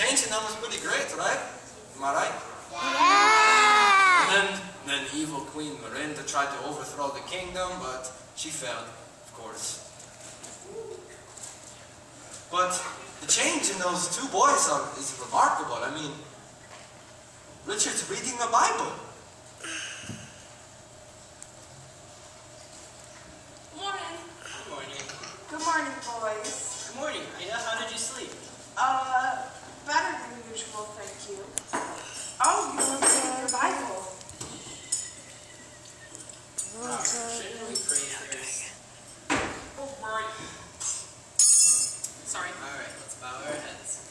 Changing them was pretty great, right? Am I right? Yeah. And then, then evil Queen Miranda tried to overthrow the kingdom, but she failed, of course. But the change in those two boys are, is remarkable. I mean, Richard's reading the Bible. Good Morning. Good morning. Good morning, boys. Good morning, Ida. How did you sleep? Uh, Sorry. All right, let's bow our heads.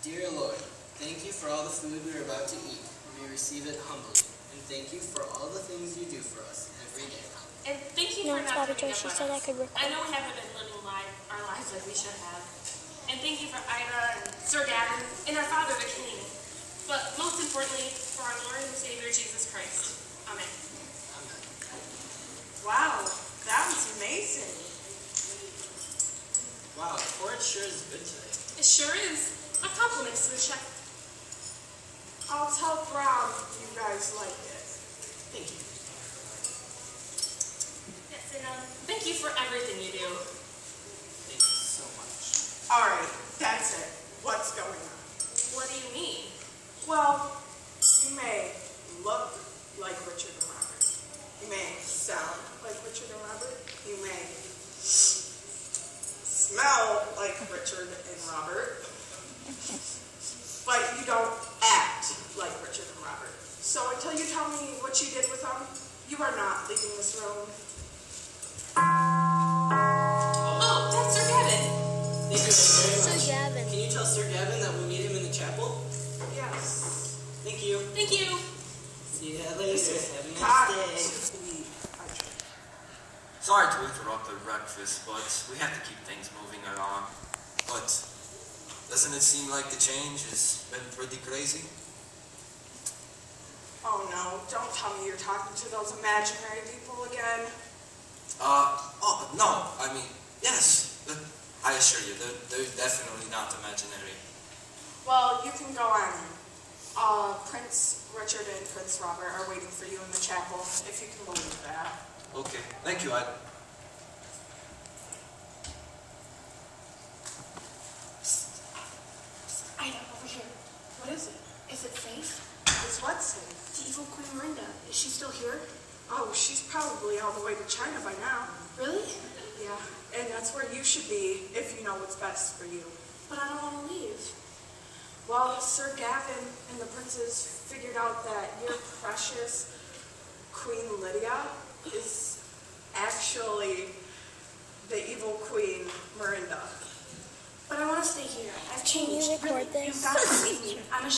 Dear Lord, thank you for all the food we are about to eat. We receive it humbly, and thank you for all the things you do for us every day. And thank you No, for it's not Bobbie giving Jo. She Upton said I could record. I know we haven't been living life, our lives like we should have. And thank you for Ida and Sir Gavin and our Father Wow, the porridge sure is good today. It sure is. A compliment to the chef. I'll tell Brown you guys like it. Thank you. Yes, and um, thank you for everything you do. Thank you so much. All right, that's it. What's going on? What do you mean? Well, you may look like Richard and Robert. You may sound like Richard and Robert. But you don't act like Richard and Robert. So until you tell me what you did with them, you are not leaving this room. Oh, that's Sir Gavin. Thank you very So much. Gavin. Can you tell Sir Gavin that we'll meet him in the chapel? Yes. Thank you. Thank you. See you later. Have a Cut. nice day. Sorry to interrupt the breakfast, but we have to keep things moving along. But doesn't it seem like the change has been pretty crazy? Oh no, don't tell me you're talking to those imaginary people again. Uh, oh, no, I mean, yes. I assure you, they're, they're definitely not imaginary. Well, you can go on. Uh, Prince Richard and Prince Robert are waiting for you in the chapel, if you can believe that. Okay, thank you, Ed. Ida, over here. What is it? Is it Faith? It's what safe? The evil Queen Miranda. Is she still here? Oh, she's probably all the way to China by now. Really? Yeah, and that's where you should be if you know what's best for you. But I don't want to leave. Well, Sir Gavin and the princes figured out that your precious Queen Lydia is actually the evil Queen Miranda. But I want to stay here. I've changed. Can you record this? You've got to believe me. I'm a